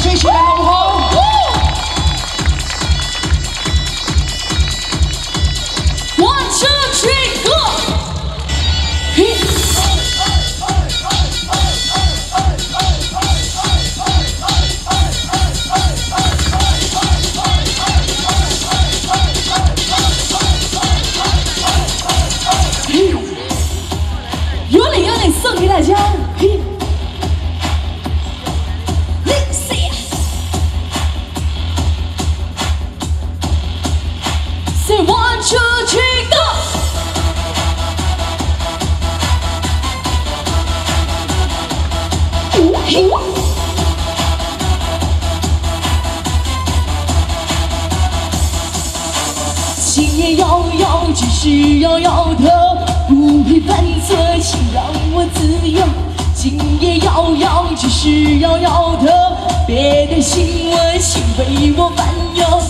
掌声起来好不好？嘿今夜摇摇，只是摇摇头，不必犯错，请让我自由。心也摇摇，只是摇摇头，别担心我，请为我烦忧。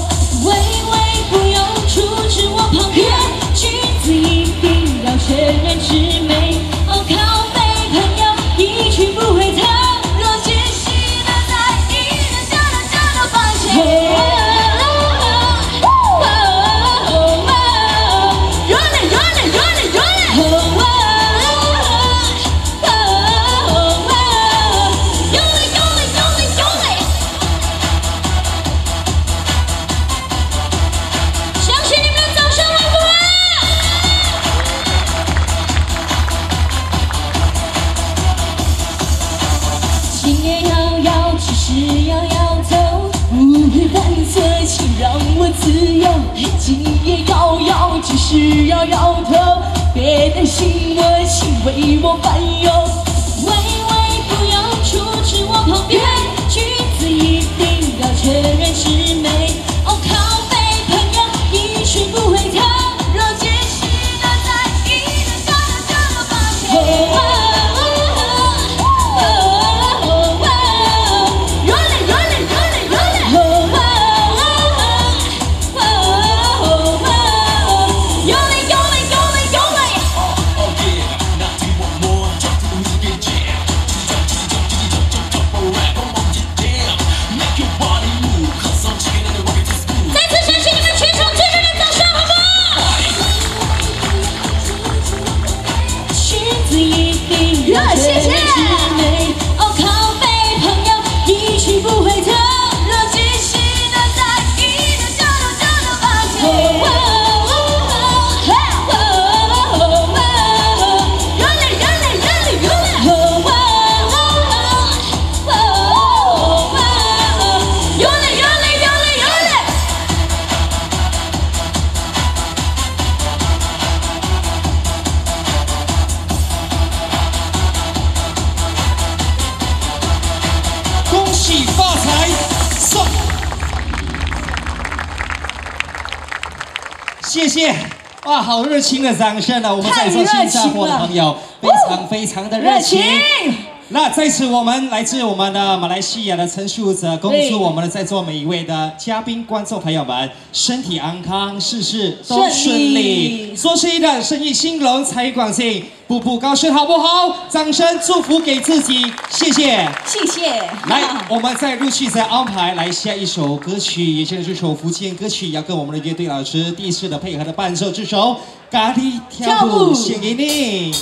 让我自由。今夜摇摇，只是摇摇头，别担心我，请为我烦忧。微微不要出至我旁边，句子一定要确认是谢谢。谢谢，哇，好热情的掌声啊！我们在座新加坡的朋友非常非常的热情。那在此，我们来自我们的马来西亚的陈述者，恭祝我们的在座每一位的嘉宾、观众朋友们身体安康，事事都顺顺利，利做生意的生意兴隆，财源广进，步步高升，好不好？掌声祝福给自己，谢谢。谢谢。来，我们再陆续再安排来下一首歌曲，也就是这首福建歌曲，要跟我们的乐队老师第一次的配合的伴奏，这首《咖喱跳舞》跳舞献给你。